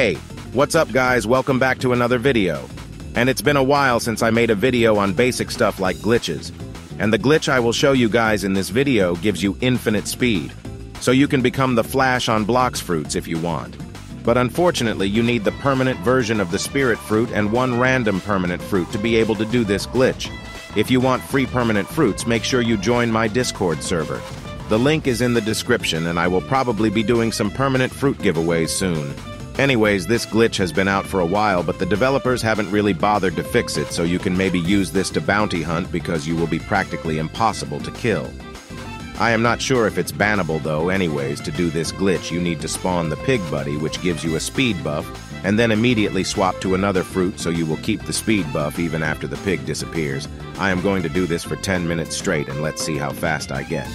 Hey, what's up guys, welcome back to another video. And it's been a while since I made a video on basic stuff like glitches. And the glitch I will show you guys in this video gives you infinite speed. So you can become the Flash on Blox Fruits if you want. But unfortunately, you need the permanent version of the Spirit Fruit and one random permanent fruit to be able to do this glitch. If you want free permanent fruits, make sure you join my Discord server. The link is in the description, and I will probably be doing some permanent fruit giveaways soon. Anyways, this glitch has been out for a while, but the developers haven't really bothered to fix it, so you can maybe use this to bounty hunt because you will be practically impossible to kill. I am not sure if it's bannable though, anyways, to do this glitch you need to spawn the Pig Buddy, which gives you a speed buff, and then immediately swap to another fruit so you will keep the speed buff even after the pig disappears. I am going to do this for 10 minutes straight and let's see how fast I get.